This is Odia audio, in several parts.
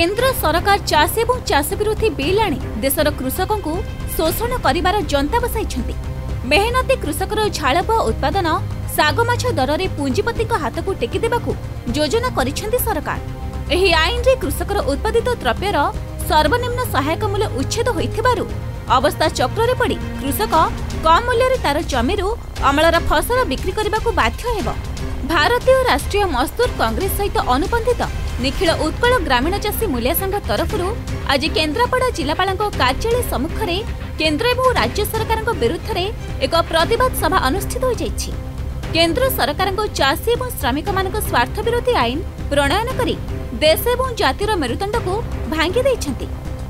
କେନ୍ଦ୍ର ସରକାର ଚାଷୀ ଏବଂ ଚାଷ ବିରୋଧୀ ବିଲ୍ ଆଣି ଦେଶର କୃଷକଙ୍କୁ ଶୋଷଣ କରିବାର ଜନ୍ତା ବସାଇଛନ୍ତି। ମେହନତୀ କୃଷକର ଝାଳବୁଆ ଉତ୍ପାଦନ ଶାଗ ମାଛ ଦରରେ ପୁଞ୍ଜିପତିଙ୍କ ହାତକୁ ଟେକି ଦେବାକୁ ଯୋଜନା କରିଛନ୍ତି ସରକାର। ଏହି ଆଇନରେ କୃଷକର ଉତ୍ପାଦିତ ଦ୍ରବ୍ୟର ସର୍ବନିମ୍ନ ସହାୟକ ମୂଲ୍ୟ ଉଚ୍ଛେଦ ହୋଇଥିବାରୁ ଅବସ୍ଥା ଚକ୍ରରେ ପଡ଼ି କୃଷକ କମ୍ ମୂଲ୍ୟରେ ତାର ଜମିରୁ ଅମଳର ଫସଲ ବିକ୍ରି କରିବାକୁ ବାଧ୍ୟ ହେବ। ଭାରତୀୟ ରାଷ୍ଟ୍ରୀୟ ମଜଦୁର କଂଗ୍ରେସ ସହିତ ଅନୁବନ୍ଧିତ ନିଖିଳ ଉତ୍କଳ ଗ୍ରାମୀଣ ଚାଷୀ ମୂଲ୍ୟ ସଂଘ ତରଫରୁ ଆଜି କେନ୍ଦ୍ରାପଡ଼ା ଜିଲ୍ଲାପାଳଙ୍କ କାର୍ଯ୍ୟାଳୟ ସମ୍ମୁଖରେ କେନ୍ଦ୍ର ଏବଂ ରାଜ୍ୟ ସରକାରଙ୍କ ବିରୁଦ୍ଧରେ ଏକ ପ୍ରତିବାଦ ସଭା ଅନୁଷ୍ଠିତ ହୋଇଯାଇଛି। କେନ୍ଦ୍ର ସରକାରଙ୍କ ଚାଷୀ ଏବଂ ଶ୍ରମିକମାନଙ୍କ ସ୍ୱାର୍ଥ ବିରୋଧୀ ଆଇନ ପ୍ରଣୟନ କରି ଦେଶ ଏବଂ ଜାତିର ମେରୁଦଣ୍ଡକୁ ଭାଙ୍ଗି ଦେଇଛନ୍ତି।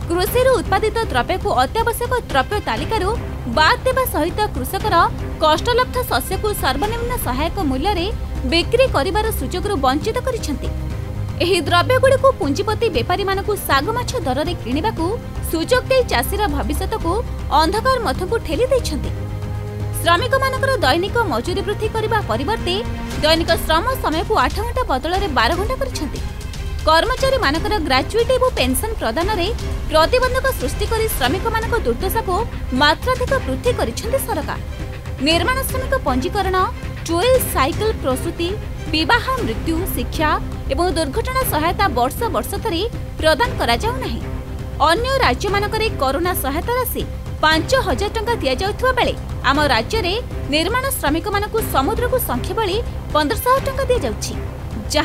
କୃଷିରୁ ଉତ୍ପାଦିତ ଦ୍ରବ୍ୟକୁ ଅତ୍ୟାବଶ୍ୟକ ଦ୍ରବ୍ୟ ତାଲିକାରୁ ବାଦ୍ ଦେବା ସହିତ କୃଷକର କଷ୍ଟଲବ୍ଧ ଶସ୍ୟକୁ ସର୍ବନିମ୍ନ ସହାୟକ ମୂଲ୍ୟରେ ବିକ୍ରି କରିବାର ସୁଯୋଗରୁ ବଞ୍ଚିତ କରିଛନ୍ତି। ଏହି ଦ୍ରବ୍ୟଗୁଡ଼ିକୁ ପୁଞ୍ଜିପତି ବେପାରୀମାନଙ୍କୁ ଶାଗ ମାଛ ଦରରେ କିଣିବାକୁ ସୁଯୋଗ ଦେଇ ଚାଷୀର ଭବିଷ୍ୟତକୁ ଅନ୍ଧକାର ମଧ୍ୟକୁ ଠେଲି ଦେଇଛନ୍ତି। ଶ୍ରମିକମାନଙ୍କର ଦୈନିକ ମଜୁରୀ ବୃଦ୍ଧି କରିବା ପରିବର୍ତ୍ତେ ଦୈନିକ ଶ୍ରମ ସମୟକୁ ଆଠ ଘଣ୍ଟା ବଦଳରେ ବାର ଘଣ୍ଟା କରିଛନ୍ତି। କର୍ମଚାରୀମାନଙ୍କର ଗ୍ରାଜୁଏଟ୍ ଏବଂ ପେନ୍ସନ୍ ପ୍ରଦାନରେ ପ୍ରତିବନ୍ଧକ ସୃଷ୍ଟି କରି ଶ୍ରମିକମାନଙ୍କ ଦୁର୍ଦ୍ଦଶାକୁ ମାତ୍ରାଧିକ ବୃଦ୍ଧି କରିଛନ୍ତି ସରକାର। ନିର୍ମାଣ ଶ୍ରମିକ ପଞ୍ଜୀକରଣ টুয়েল সাইকেল প্রসূতি, বিবাহ, মৃত্যু, শিক্ষা এবং দুর্ঘটনা সহায়তা বর্ষ বর্ষ ধরে প্রদান করা যাও না অন্য রাজ্যমানকরে করোনা সহায়তা রাশি পাঁচ হাজার টঙ্কা দিয়া যাওয়া বেড়ে আম রাজ্যে নির্মাণ শ্রমিক মানুষ সমুদ্রক সংখ্যে ভি পনেরশহ টঙ্কা দিয়া যাচ্ছে যা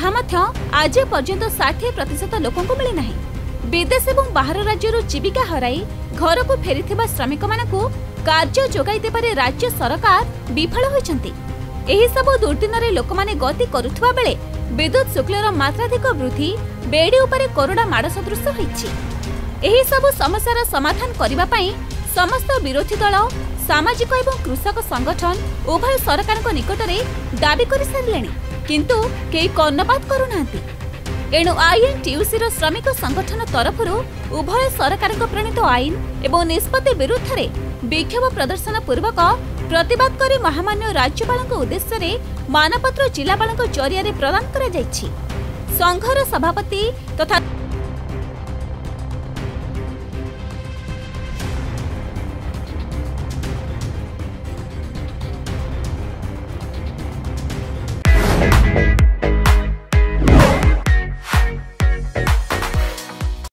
আজ পর্যন্ত ষাঠিয়ে প্রত লোক মিলে না বিদেশ এবং বাহার রাজ্যর জীবিকা হরাই ঘরক ফেরি শ্রমিক মানুষ কার্য যোগাই দেবার রাজ্য সরকার বিফল হয়েছে ଏହିସବୁ ଦୁର୍ଦ୍ଦିନରେ ଲୋକମାନେ ଗତି କରୁଥିବା ବେଳେ ବିଦ୍ୟୁତ୍ ଶୁକ୍ଳର ମାତ୍ରାଧିକ ବୃଦ୍ଧି ବେଡି ଉପରେ କରୋନା ମାଡ଼ ସଦୃଶ ହୋଇଛି। ଏହିସବୁ ସମସ୍ୟାର ସମାଧାନ କରିବା ପାଇଁ ସମସ୍ତ ବିରୋଧୀ ଦଳ ସାମାଜିକ ଏବଂ କୃଷକ ସଂଗଠନ ଉଭୟ ସରକାରଙ୍କ ନିକଟରେ ଦାବି କରିସାରିଲେଣି। କିନ୍ତୁ କେହି କର୍ଣ୍ଣପାତ କରୁନାହାନ୍ତି। ଏଣୁ ଆଇଏନ୍ଟିୟୁସିର ଶ୍ରମିକ ସଂଗଠନ ତରଫରୁ ଉଭୟ ସରକାରଙ୍କ ପ୍ରଣୀତ ଆଇନ ଏବଂ ନିଷ୍ପତ୍ତି ବିରୁଦ୍ଧରେ ବିକ୍ଷୋଭ ପ୍ରଦର୍ଶନ ପୂର୍ବକ ପ୍ରତିବାଦ କରି ମହାମାନ୍ୟ ରାଜ୍ୟପାଳଙ୍କ ଉଦ୍ଦେଶ୍ୟରେ ମାନପତ୍ର ଜିଲ୍ଲାପାଳଙ୍କ ଜରିଆରେ ପ୍ରଦାନ କରାଯାଇଛି ସଂଘର ସଭାପତି ତଥା We'll be right back.